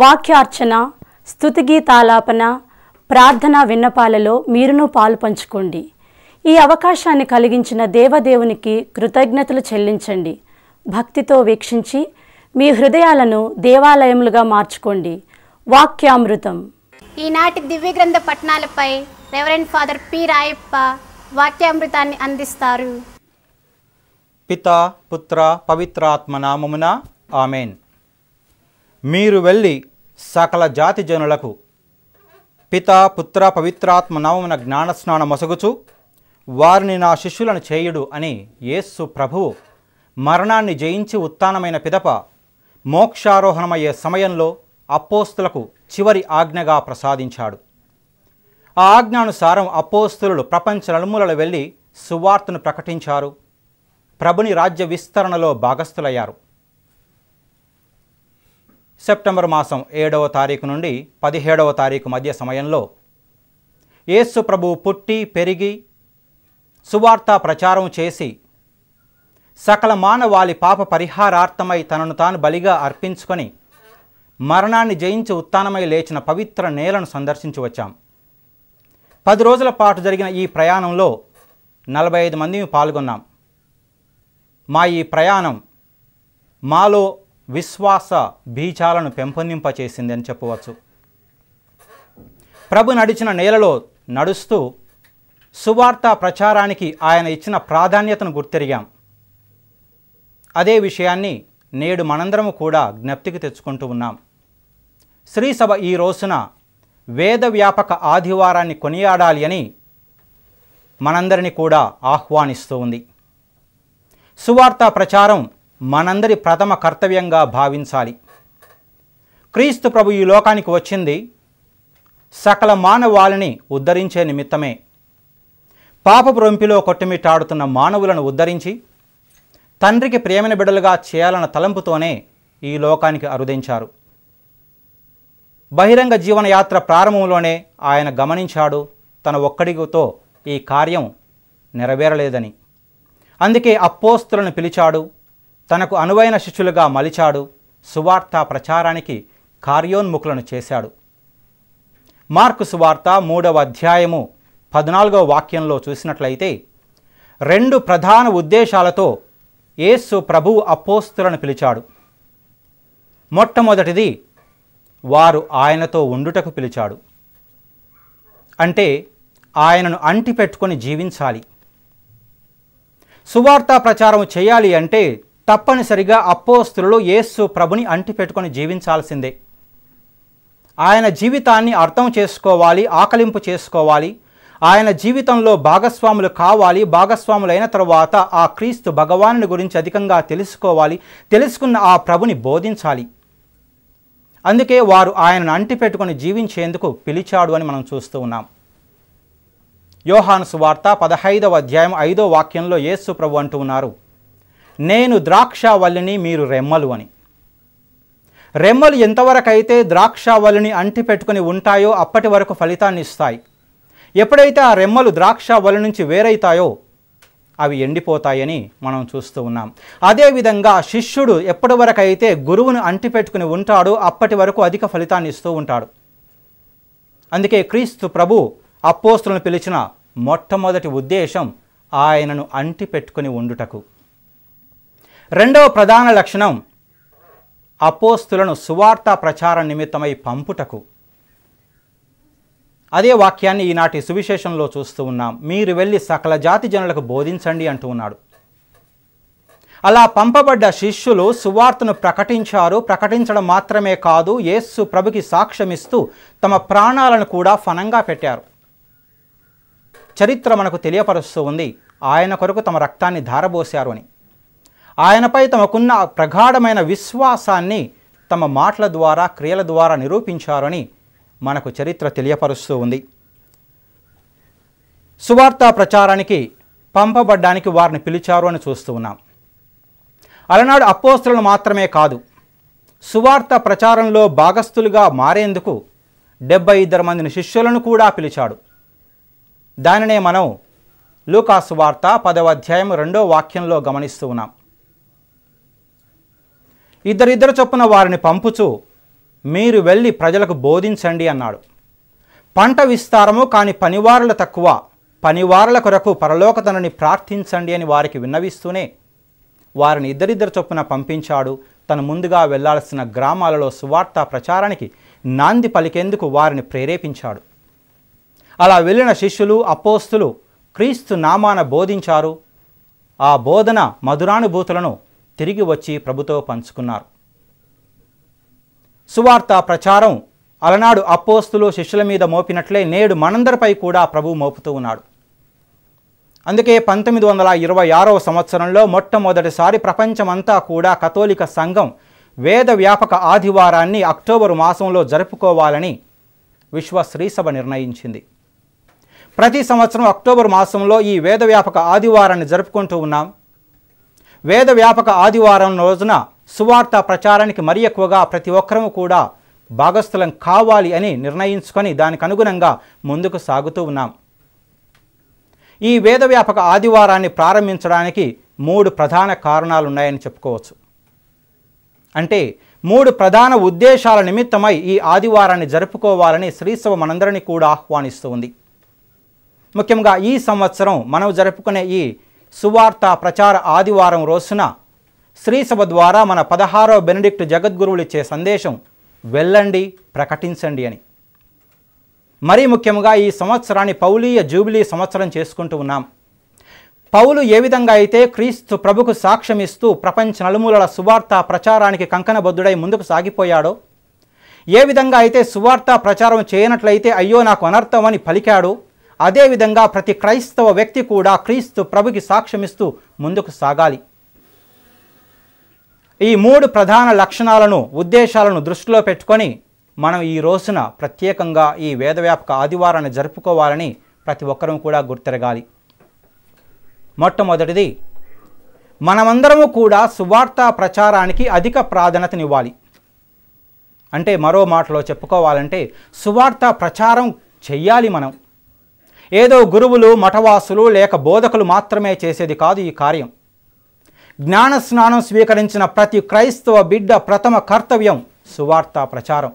వాక్యార్చన స్థుతిగీతాలాపన ప్రార్థనా విన్నపాలలో మీరును పాలు పంచుకోండి ఈ అవకాశాన్ని కలిగించిన దేవదేవునికి కృతజ్ఞతలు చెల్లించండి. భక్తితో వీక్షించి మీ హృదయాలను దేవాలయములుగా మార్చుకోండి. వాక్యామృతం. ఈనాటి దివ్య గ్రంథ పట్టణాలపై రెవరెండ్ ఫాదర్ పి రాయప్ప వాక్యామృతాన్ని అందిస్తారు. పిత పుత్ర పవిత్రాత్మ నామమున ఆమెన్. మీరు వెళ్ళి సకల జాతి జనులకు పిత పుత్ర పవిత్రాత్మ నామమున జ్ఞానస్నాన మొసగుచు. వారిని నా శిష్యులను చేయుడు అని యేస్సు ప్రభువు మరణాన్ని జయించి ఉత్థానమైన పిదప మోక్షారోహణమయ్యే సమయంలో అపోస్తులకు చివరి ఆజ్ఞగా ప్రసాదించాడు. ఆ ఆజ్ఞానుసారం అపోస్తులు ప్రపంచ నలుమూలలు వెళ్ళి సువార్తను ప్రకటించారు. ప్రభుని రాజ్య విస్తరణలో భాగస్థులయ్యారు. సెప్టెంబర్ మాసం ఏడవ తారీఖు నుండి పదిహేడవ తారీఖు మధ్య సమయంలో యేసు ప్రభు పుట్టి పెరిగి సువార్త ప్రచారం చేసి సకల మానవాళి పాప పరిహారార్థమై తనను తాను బలిగా అర్పించుకొని మరణాన్ని జయించి ఉత్తానమై లేచిన పవిత్ర నేలను సందర్శించి వచ్చాం. పది రోజుల పాటు జరిగిన ఈ ప్రయాణంలో నలభై ఐదు మంది పాల్గొన్నాం. మా ఈ ప్రయాణం మాలో విశ్వాస బీజాలను పెంపొందింపచేసింది అని చెప్పవచ్చు. ప్రభు నడిచిన నేలలో నడుస్తూ సువార్త ప్రచారానికి ఆయన ఇచ్చిన ప్రాధాన్యతను గుర్తెరిగాం. అదే విషయాన్ని నేడు మనందరము కూడా జ్ఞప్తికి తెచ్చుకుంటూ ఉన్నాం. శ్రీసభ ఈ రోజున వేద వ్యాపక ఆదివారాన్ని కొనియాడాలి అని మనందరినీ కూడా ఆహ్వానిస్తూ ఉంది. సువార్త ప్రచారం మనందరి ప్రథమ కర్తవ్యంగా భావించాలి. క్రీస్తు ప్రభు ఈ లోకానికి వచ్చింది సకల మానవాళిని ఉద్ధరించే నిమిత్తమే. పాపపు రొంపిలో కొట్టుమిట్టాడుతున్న మానవులను ఉద్ధరించి తండ్రికి ప్రేమైన బిడలుగా చేయాలన్న తలంపుతోనే ఈ లోకానికి అరుదించారు. బహిరంగ జీవనయాత్ర ప్రారంభంలోనే ఆయన గమనించాడు తన ఒక్కడితో ఈ కార్యం నెరవేరలేదని. అందుకే అపోస్తులను పిలిచాడు తనకు అనువైన శిష్యులుగా మలిచాడు. సువార్త ప్రచారానికి కార్యోన్ముఖులను చేశాడు. మార్కు సువార్త మూడవ అధ్యాయము పద్నాలుగవ వాక్యంలో చూసినట్లయితే రెండు ప్రధాన ఉద్దేశాలతో యేసు ప్రభువు అపోస్తులను పిలిచాడు. మొట్టమొదటిది వారు ఆయనతో ఉండుటకు పిలిచాడు. అంటే ఆయనను అంటిపెట్టుకొని జీవించాలి. సువార్త ప్రచారం చేయాలి అంటే తప్పనిసరిగా అపోస్తులు యేసు ప్రభుని అంటిపెట్టుకొని జీవించాల్సిందే. ఆయన జీవితాన్ని అర్థం చేసుకోవాలి ఆకలింపు చేసుకోవాలి. ఆయన జీవితంలో భాగస్వాములు కావాలి భాగస్వాములైన తర్వాత ఆ క్రీస్తు భగవానుని గురించి అధికంగా తెలుసుకోవాలి తెలుసుకున్న ఆ ప్రభుని బోధించాలి. అందుకే వారు ఆయనను అంటిపెట్టుకొని జీవించేందుకు పిలిచాడు అని మనం చూస్తూ ఉన్నాం. యోహాను సువార్త పదహైదవ అధ్యాయం ఐదో వాక్యంలో యేసు ప్రభు అంటూ ఉన్నారు. నేను ద్రాక్షావల్లిని మీరు రెమ్మలు అని. రెమ్మలు ఎంతవరకైతే ద్రాక్షావల్లిని అంటిపెట్టుకుని ఉంటాయో అప్పటి వరకు ఫలితాన్ని ఇస్తాయి. ఎప్పుడైతే ఆ రెమ్మలు ద్రాక్షావల్లి నుంచి వేరైతాయో అవి ఎండిపోతాయని మనం చూస్తూ ఉన్నాం. అదేవిధంగా శిష్యుడు ఎప్పటి వరకు అయితే గురువును అంటిపెట్టుకుని ఉంటాడో అప్పటి వరకు అధిక ఫలితాన్ని ఇస్తూ ఉంటాడు. అందుకే క్రీస్తు ప్రభు అపోస్తులను పిలిచిన మొట్టమొదటి ఉద్దేశం ఆయనను అంటిపెట్టుకుని ఉండుటకు. రెండవ ప్రధాన లక్షణం అపోస్తులను సువార్త ప్రచార నిమిత్తమై పంపుటకు. అదే వాక్యాన్ని ఈనాటి సువిశేషంలో చూస్తూ ఉన్నాం. మీరు వెళ్ళి సకల జాతి జనులకు బోధించండి అంటూ ఉన్నాడు. అలా పంపబడ్డ శిష్యులు సువార్తను ప్రకటించారు. ప్రకటించడం మాత్రమే కాదు యేస్సు ప్రభుకి సాక్ష్యమిస్తూ తమ ప్రాణాలను కూడా ఫనంగా పెట్టారు. చరిత్ర మనకు తెలియపరుస్తూ ఉంది. ఆయన కొరకు తమ రక్తాన్ని ధారబోశారు అని. ఆయనపై తమకున్న ప్రగాఢమైన విశ్వాసాన్ని తమ మాటల ద్వారా క్రియల ద్వారా నిరూపించారని మనకు చరిత్ర తెలియపరుస్తూ ఉంది. సువార్త ప్రచారానికి పంపబడ్డానికి వారిని పిలిచారు అని చూస్తూ ఉన్నాం. అలనాడు అపోస్తులను మాత్రమే కాదు సువార్త ప్రచారంలో భాగస్థులుగా మారేందుకు డెబ్బై ఇద్దరు మందిని శిష్యులను కూడా పిలిచాడు. దానినే మనం లూకాసు వార్త పదవ అధ్యాయం రెండో వాక్యంలో గమనిస్తూ ఉన్నాం. ఇద్దరిద్దరు చొప్పున వారిని పంపుచు మీరు వెళ్ళి ప్రజలకు బోధించండి అన్నాడు. పంట విస్తారము కాని పనివారుల తక్కువ పనివారుల కొరకు పరలోకతనని ప్రార్థించండి అని వారికి విన్నవిస్తూనే వారిని ఇద్దరిద్దరు చొప్పున పంపించాడు. తను ముందుగా వెళ్ళాల్సిన గ్రామాలలో సువార్త ప్రచారానికి నాంది పలికేందుకు వారిని ప్రేరేపించాడు. అలా వెళ్ళిన శిష్యులు అపోస్తులు క్రీస్తు నామాన బోధించారు. ఆ బోధన మధురానుభూతులను తిరిగి వచ్చి ప్రభుతో పంచుకున్నారు. సువార్త ప్రచారం అలనాడు అపోస్తులు శిష్యుల మీద మోపినట్లే నేడు మనందరిపై కూడా ప్రభు మోపుతూ ఉన్నాడు. అందుకే పంతొమ్మిది వందల ఇరవై ఆరవ సంవత్సరంలో మొట్టమొదటిసారి ప్రపంచమంతా కూడా కథోలిక సంఘం వేద వ్యాపక ఆదివారాన్ని అక్టోబరు మాసంలో జరుపుకోవాలని విశ్వ శ్రీసభ నిర్ణయించింది. ప్రతి సంవత్సరం అక్టోబర్ మాసంలో ఈ వేద వ్యాపక ఆదివారాన్ని జరుపుకుంటూ ఉన్నాం. వేద వ్యాపక ఆదివారం రోజున సువార్త ప్రచారానికి మరి ఎక్కువగా ప్రతి ఒక్కరూ కూడా భాగస్థలం కావాలి అని నిర్ణయించుకొని దానికి అనుగుణంగా ముందుకు సాగుతూ ఉన్నాం. ఈ వేద వ్యాపక ఆదివారాన్ని ప్రారంభించడానికి మూడు ప్రధాన కారణాలు ఉన్నాయని చెప్పుకోవచ్చు. అంటే మూడు ప్రధాన ఉద్దేశాల నిమిత్తమై ఈ ఆదివారాన్ని జరుపుకోవాలని శ్రీశవ మనందరినీ కూడా ఆహ్వానిస్తుంది ముఖ్యంగా ఈ సంవత్సరం మనం జరుపుకునే ఈ సువార్త ప్రచార ఆదివారం రోజున శ్రీసభ ద్వారా మన పదహారో బెనడిక్ట్ జగద్గురువులిచ్చే సందేశం వెళ్ళండి ప్రకటించండి అని. మరీ ముఖ్యంగా ఈ సంవత్సరాన్ని పౌలీయ జూబిలీ సంవత్సరం చేసుకుంటూ ఉన్నాం. పౌలు ఏ విధంగా అయితే క్రీస్తు ప్రభుకు సాక్ష్యం ఇస్తూ ప్రపంచ నలుమూలల సువార్త ప్రచారానికి కంకణబద్ధుడై ముందుకు సాగిపోయాడో ఏ విధంగా అయితే సువార్త ప్రచారం చేయనట్లయితే అయ్యో నాకు అనర్థం అని పలికాడు అదేవిధంగా ప్రతి క్రైస్తవ వ్యక్తి కూడా క్రీస్తు ప్రభుకి సాక్ష్యమిస్తూ ముందుకు సాగాలి. ఈ మూడు ప్రధాన లక్షణాలను ఉద్దేశాలను దృష్టిలో పెట్టుకొని మనం ఈ రోజున ప్రత్యేకంగా ఈ వేదవ్యాపక ఆదివారాన్ని జరుపుకోవాలని ప్రతి ఒక్కరూ కూడా గుర్తెరగాలి. మొట్టమొదటిది మనమందరము కూడా సువార్త ప్రచారానికి అధిక ప్రాధాన్యతనివ్వాలి. అంటే మరో మాటలో చెప్పుకోవాలంటే సువార్త ప్రచారం చెయ్యాలి మనం. ఏదో గురువులు మఠవాసులు లేక బోధకులు మాత్రమే చేసేది కాదు ఈ కార్యం. జ్ఞాన స్నానం స్వీకరించిన ప్రతి క్రైస్తవ బిడ్డ ప్రథమ కర్తవ్యం సువార్త ప్రచారం.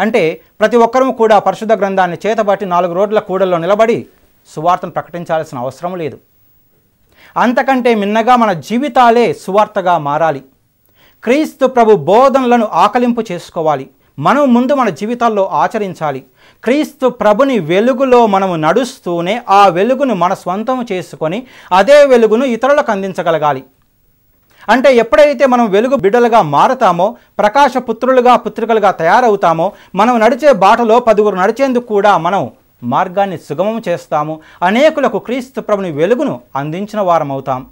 అంటే ప్రతి ఒక్కరూ కూడా పరిశుద్ధ గ్రంథాన్ని చేతబట్టి నాలుగు రోడ్ల కూడల్లో నిలబడి సువార్తను ప్రకటించాల్సిన అవసరం లేదు. అంతకంటే మిన్నగా మన జీవితాలే సువార్తగా మారాలి. క్రీస్తు ప్రభు బోధనలను ఆకలింపు చేసుకోవాలి. మనం ముందు మన జీవితాల్లో ఆచరించాలి. క్రీస్తు ప్రభుని వెలుగులో మనము నడుస్తూనే ఆ వెలుగును మన స్వంతం చేసుకొని అదే వెలుగును ఇతరులకు అందించగలగాలి. అంటే ఎప్పుడైతే మనం వెలుగు బిడ్డలుగా మారతామో ప్రకాశ పుత్రులుగా పుత్రికలుగా తయారవుతామో మనం నడిచే బాటలో పదుగురు నడిచేందుకు కూడా మనం మార్గాన్ని సుగమం చేస్తాము. అనేకులకు క్రీస్తు ప్రభుని వెలుగును అందించిన వారమవుతాం.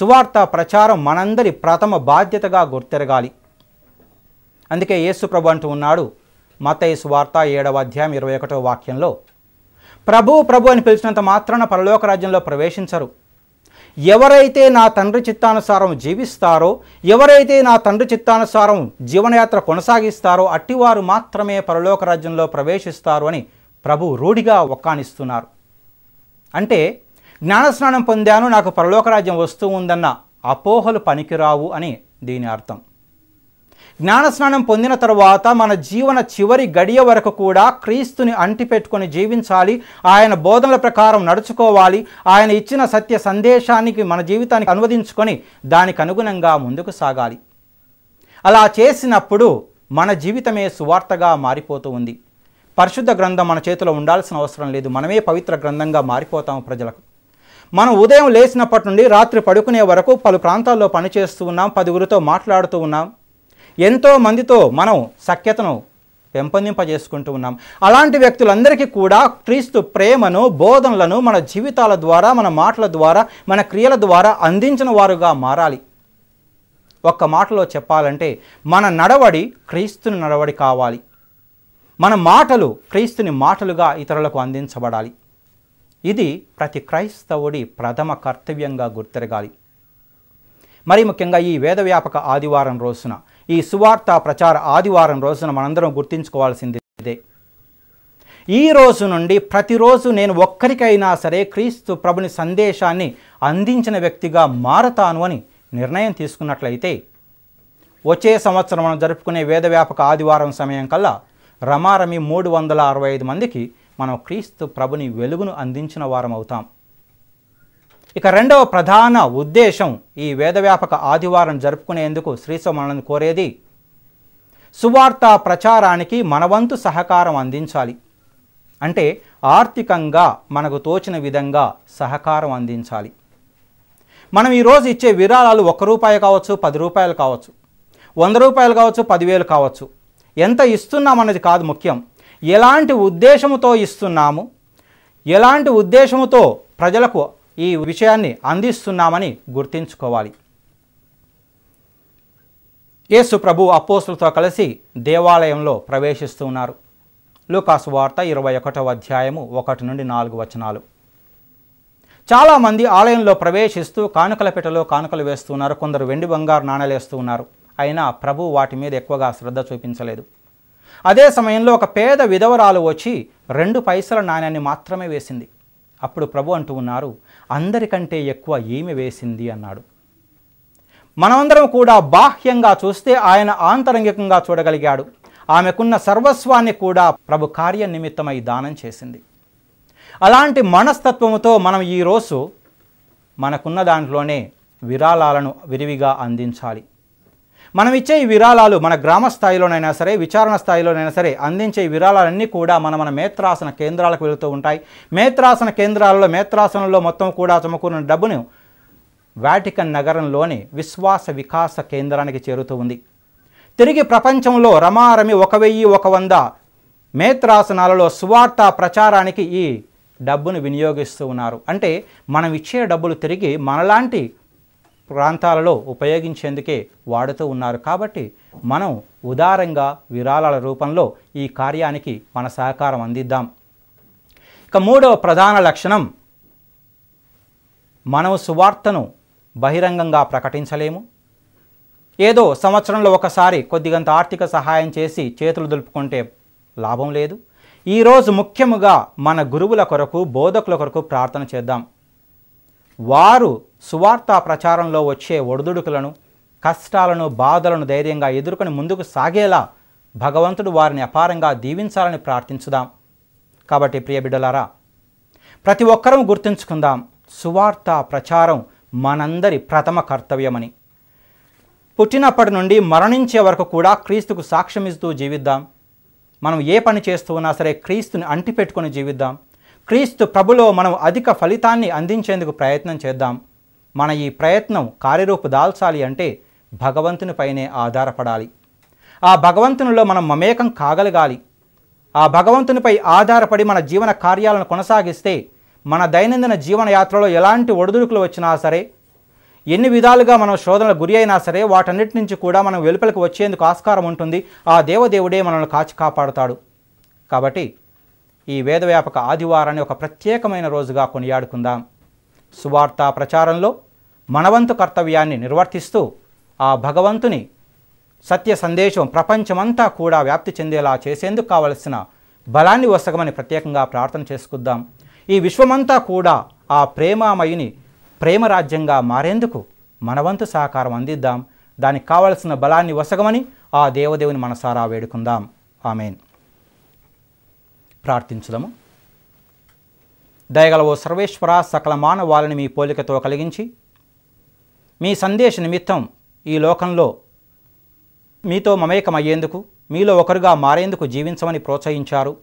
సువార్త ప్రచారం మనందరి ప్రథమ బాధ్యతగా గుర్తెరగాలి. అందుకే యేసు ప్రభు అంటూ ఉన్నాడు మతయి సువార్త ఏడవ అధ్యాయం ఇరవై ఒకటో వాక్యంలో ప్రభు ప్రభు అని పిలిచినంత మాత్రాన పరలోక రాజ్యంలో ప్రవేశించరు. ఎవరైతే నా తండ్రి చిత్తానుసారం జీవిస్తారో ఎవరైతే నా తండ్రి చిత్తానుసారం జీవనయాత్ర కొనసాగిస్తారో అట్టివారు మాత్రమే పరలోక రాజ్యంలో ప్రవేశిస్తారు అని ప్రభు రూఢిగా ఒక్కానిస్తున్నారు. అంటే జ్ఞానస్నానం పొందాను నాకు పరలోక రాజ్యం వస్తూ ఉందన్న అపోహలు పనికిరావు అని దీని అర్థం. జ్ఞానస్నానం పొందిన తరువాత మన జీవన చివరి గడియ వరకు కూడా క్రీస్తుని అంటిపెట్టుకొని జీవించాలి. ఆయన బోధనల ప్రకారం నడుచుకోవాలి. ఆయన ఇచ్చిన సత్య సందేశానికి మన జీవితానికి అనువదించుకొని దానికి అనుగుణంగా ముందుకు సాగాలి. అలా చేసినప్పుడు మన జీవితమే సువార్తగా మారిపోతూ ఉంది. పరిశుద్ధ గ్రంథం మన చేతిలో ఉండాల్సిన అవసరం లేదు. మనమే పవిత్ర గ్రంథంగా మారిపోతాం ప్రజలకు. మనం ఉదయం లేచినప్పటి నుండి రాత్రి పడుకునే వరకు పలు ప్రాంతాల్లో పనిచేస్తూ ఉన్నాం. పదుగురితో మాట్లాడుతూ ఉన్నాం. ఎంతో మందితో మనం సఖ్యతను పెంపొందింపజేసుకుంటూ ఉన్నాం. అలాంటి వ్యక్తులందరికీ కూడా క్రీస్తు ప్రేమను బోధనలను మన జీవితాల ద్వారా మన మాటల ద్వారా మన క్రియల ద్వారా అందించిన వారుగా మారాలి. ఒక్క మాటలో చెప్పాలంటే మన నడవడి క్రీస్తుని నడవడి కావాలి. మన మాటలు క్రీస్తుని మాటలుగా ఇతరులకు అందించబడాలి. ఇది ప్రతి క్రైస్తవుడి ప్రథమ కర్తవ్యంగా గుర్తెరగాలి. మరి ముఖ్యంగా ఈ వేదవ్యాపక ఆదివారం రోజున ఈ సువార్త ప్రచార ఆదివారం రోజున మనందరం గుర్తించుకోవాల్సింది ఈ రోజు నుండి ప్రతిరోజు నేను ఒక్కరికైనా సరే క్రీస్తు ప్రభుని సందేశాన్ని అందించిన వ్యక్తిగా మారతాను అని నిర్ణయం తీసుకున్నట్లయితే వచ్చే సంవత్సరం మనం జరుపుకునే వేదవ్యాపక ఆదివారం సమయం కల్లా రమారమి మూడు వందల అరవై ఐదు మందికి మనం క్రీస్తు ప్రభుని వెలుగును అందించిన వారం అవుతాం. ఇక రెండవ ప్రధాన ఉద్దేశం ఈ వేదవ్యాపక ఆదివారం జరుపుకునేందుకు శ్రీసోమనని కోరేది సువార్త ప్రచారానికి మనవంతు సహకారం అందించాలి. అంటే ఆర్థికంగా మనకు తోచిన విధంగా సహకారం అందించాలి. మనం ఈరోజు ఇచ్చే విరాళాలు ఒక్క రూపాయి కావచ్చు పది రూపాయలు కావచ్చు వంద రూపాయలు కావచ్చు పదివేలు కావచ్చు. ఎంత ఇస్తున్నామన్నది కాదు ముఖ్యం. ఎలాంటి ఉద్దేశముతో ఇస్తున్నాము? ఎలాంటి ఉద్దేశముతో ప్రజలకు ఈ విషయాన్ని అందిస్తున్నామని గుర్తించుకోవాలి. యేసు ప్రభు అపోసులతో కలిసి దేవాలయంలో ప్రవేశిస్తూ ఉన్నారు. లూకాసు వార్త ఇరవై ఒకటవ అధ్యాయము ఒకటి నుండి నాలుగు వచనాలు. చాలామంది ఆలయంలో ప్రవేశిస్తూ కానుకల పెట్టెలో కానుకలు వేస్తున్నారు కొందరు వెండి బంగారు నాణేలు వేస్తూ ఉన్నారు. అయినా ప్రభు వాటి మీద ఎక్కువగా శ్రద్ధ చూపించలేదు. అదే సమయంలో ఒక పేద విధవరాలు వచ్చి రెండు పైసల నాణ్యాన్ని మాత్రమే వేసింది. అప్పుడు ప్రభు అంటూ ఉన్నారు అందరికంటే ఎక్కువ ఈమె వేసింది అన్నాడు. మనమందరం కూడా బాహ్యంగా చూస్తే ఆయన ఆంతరంగికంగా చూడగలిగాడు. ఆమెకున్న సర్వస్వాన్ని కూడా ప్రభు కార్య నిమిత్తమై దానం చేసింది. అలాంటి మనస్తత్వముతో మనం ఈరోజు మనకున్న దాంట్లోనే విరాళాలను విరివిగా అందించాలి. మనం ఇచ్చే ఈ విరాళాలు మన గ్రామ స్థాయిలోనైనా సరే విచారణ స్థాయిలోనైనా సరే అందించే విరాళాలన్నీ కూడా మన మన మేత్రాసన కేంద్రాలకు వెళుతూ ఉంటాయి. మేత్రాసన కేంద్రాలలో మేత్రాసనంలో మొత్తం కూడా సమకూరిన డబ్బును వాటికన్ నగరంలోని విశ్వాస వికాస కేంద్రానికి చేరుతూ ఉంది. తిరిగి ప్రపంచంలో రమారమి ఒక వెయ్యి ఒక వంద మేత్రాసనాలలో సువార్త ప్రచారానికి ఈ డబ్బును వినియోగిస్తూ ఉన్నారు. అంటే మనం ఇచ్చే డబ్బులు తిరిగి మనలాంటి ప్రాంతాలలో ఉపయోగించేందుకే వాడుతూ ఉన్నారు. కాబట్టి మనం ఉదారంగా విరాళాల రూపంలో ఈ కార్యానికి మన సహకారం అందిద్దాం. ఇక మూడవ ప్రధాన లక్షణం మనం సువార్తను బహిరంగంగా ప్రకటించలేము. ఏదో సంవత్సరంలో ఒకసారి కొద్దిగంత ఆర్థిక సహాయం చేసి చేతులు దులుపుకుంటే లాభం లేదు. ఈరోజు ముఖ్యముగా మన గురువుల కొరకు బోధకుల కొరకు ప్రార్థన చేద్దాం. వారు సువార్త ప్రచారంలో వచ్చే ఒడిదుడుకులను కష్టాలను బాధలను ధైర్యంగా ఎదుర్కొని ముందుకు సాగేలా భగవంతుడు వారిని అపారంగా దీవించాలని ప్రార్థించుదాం. కాబట్టి ప్రియ బిడ్డలారా ప్రతి ఒక్కరూ గుర్తుంచుకుందాం సువార్త ప్రచారం మనందరి ప్రథమ కర్తవ్యమని. పుట్టినప్పటి నుండి మరణించే వరకు కూడా క్రీస్తుకు సాక్ష్యమిస్తూ జీవిద్దాం. మనం ఏ పని చేస్తూ ఉన్నా సరే క్రీస్తుని అంటిపెట్టుకొని జీవిద్దాం. క్రీస్తు ప్రభులో మనం అధిక ఫలితాన్ని అందించేందుకు ప్రయత్నం చేద్దాం. మన ఈ ప్రయత్నం కార్యరూపు దాల్చాలి అంటే భగవంతునిపైనే ఆధారపడాలి. ఆ భగవంతునిలో మనం మమేకం కాగలగాలి. ఆ భగవంతునిపై ఆధారపడి మన జీవన కార్యాలను కొనసాగిస్తే మన దైనందిన జీవన యాత్రలో ఎలాంటి ఒడిదుడుకులు వచ్చినా సరే ఎన్ని విధాలుగా మనం శోధనలు గురి అయినా సరే వాటన్నిటి నుంచి కూడా మనం వెలుపలికి వచ్చేందుకు ఆస్కారం ఉంటుంది. ఆ దేవదేవుడే మనల్ని కాచి కాపాడుతాడు. కాబట్టి ఈ వేదవ్యాపక ఆదివారాన్ని ఒక ప్రత్యేకమైన రోజుగా కొనియాడుకుందాం. సువార్త ప్రచారంలో మనవంతు కర్తవ్యాన్ని నిర్వర్తిస్తూ ఆ భగవంతుని సత్య సందేశం ప్రపంచమంతా కూడా వ్యాప్తి చెందేలా చేసేందుకు కావలసిన బలాన్ని వసగమని ప్రత్యేకంగా ప్రార్థన చేసుకుందాం. ఈ విశ్వమంతా కూడా ఆ ప్రేమామయుని ప్రేమరాజ్యంగా మారేందుకు మనవంతు సహకారం అందిద్దాం. దానికి కావలసిన బలాన్ని వసగమని ఆ దేవదేవుని మనసారా వేడుకుందాం. ఆమెన్. ప్రార్థించుదాము. దయగల ఓ సర్వేశ్వర సకల మానవాళిని మీ పోలికతో కలిగించి మీ సందేశ నిమిత్తం ఈ లోకంలో మీతో మమేకమయ్యేందుకు మీలో ఒకరుగా మారేందుకు జీవించమని ప్రోత్సహించారు.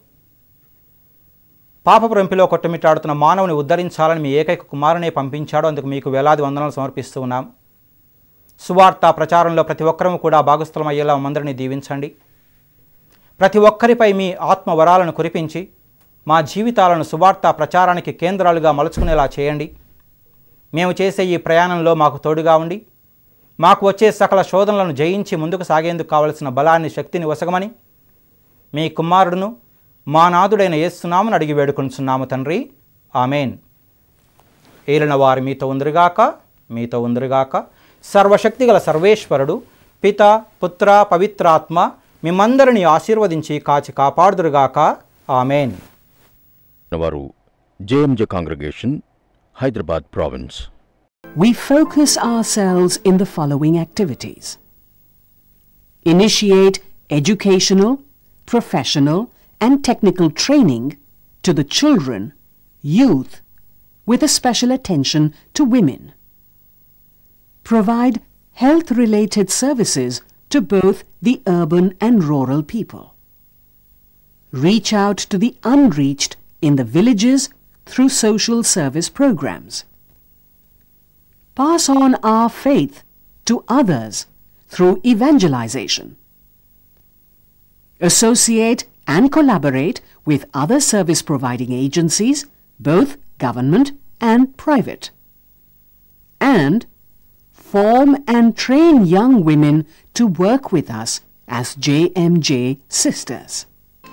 పాపప్రంపిలో కొట్టుమిట్టాడుతున్న మానవుని ఉద్ధరించాలని మీ ఏకైక కుమారునే పంపించాడు. అందుకు మీకు వేలాది వందనాలు సమర్పిస్తూ ఉన్నాం. సువార్త ప్రచారంలో ప్రతి ఒక్కరూ కూడా భాగస్థలం అయ్యేలా మందరిని దీవించండి. ప్రతి ఒక్కరిపై మీ ఆత్మవరాలను కురిపించి మా జీవితాలను సువార్త ప్రచారానికి కేంద్రాలుగా మలుచుకునేలా చేయండి. మేము చేసే ఈ ప్రయాణంలో మాకు తోడుగా ఉండి మాకు వచ్చే సకల శోధనలను జయించి ముందుకు సాగేందుకు కావలసిన బలాన్ని శక్తిని వసగమని మీ కుమారుడును మా నాథుడైన యేసునామని అడిగి వేడుకొంచున్నాము తండ్రి. ఆమెన్. ఏలిన వారు మీతో ఉందరుగాక మీతో ఉందిరిగాక. సర్వశక్తిగల సర్వేశ్వరుడు పిత పుత్ర పవిత్రాత్మ మిమ్మందరిని ఆశీర్వదించి కాచి కాపాడుదురుగాక ఆమెన్ వారు JMJ congregation Hyderabad province We focus ourselves in the following activities initiate educational, professional, and technical training to the children, youth, with a special attention to women. Provide health-related services to both the urban and rural people. Reach out to the unreached in the villages through social service programs. Pass on our faith to others through evangelization. Associate and collaborate with other service providing agencies, both government and private. And form and train young women to work with us as JMJ sisters.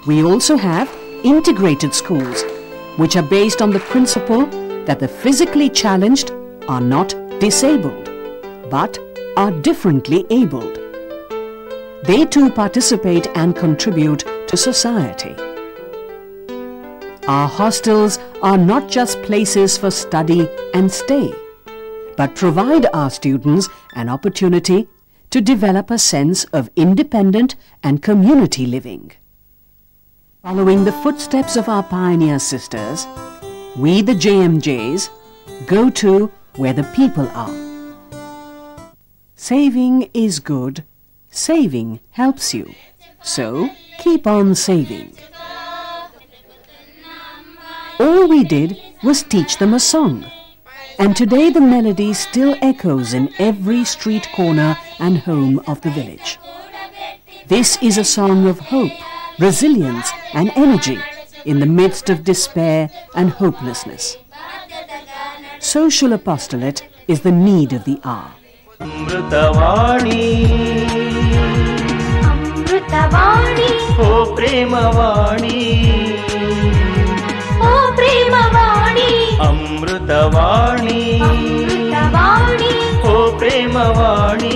We also have integrated schools, which are based on the principle that the physically challenged are not disabled, but are differently abled. They too participate and contribute to society. Our hostels are not just places for study and stay, but provide our students an opportunity to develop a sense of independent and community living. Following the footsteps of our pioneer sisters, we the JMJs go to where the people are. Saving is good. Saving helps you. So keep on saving. All we did was teach them a song. And today the melody still echoes in every street corner and home of the village. This is a song of hope, resilience and energy in the midst of despair and hopelessness. Social apostolate is the need of the hour. Amrutavani, Amrutavani, O Premavani. ప్రేమవాణి.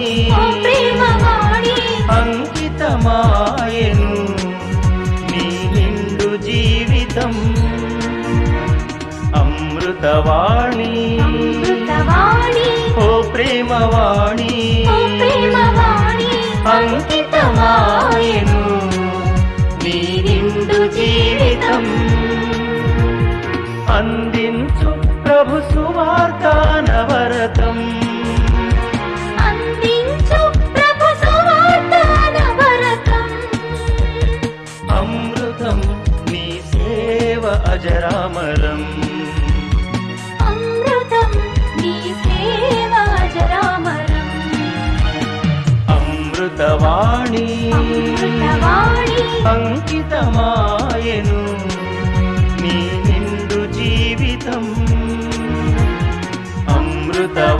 అంకితమాయను నీ నిండు జీవితం. అమృతవాణి. ఓ ప్రేమవాణి. అంకితమాయను నీ నిండు జీవితం. అందించు ప్రభు సువార్తానవరతం అజరామరం అమృతం నీ సేవ అజరామరం అమృతవాణి. అమృతవాణి. అంకితమాయను. నీ నిండు జీవితం. అమృతవాణి.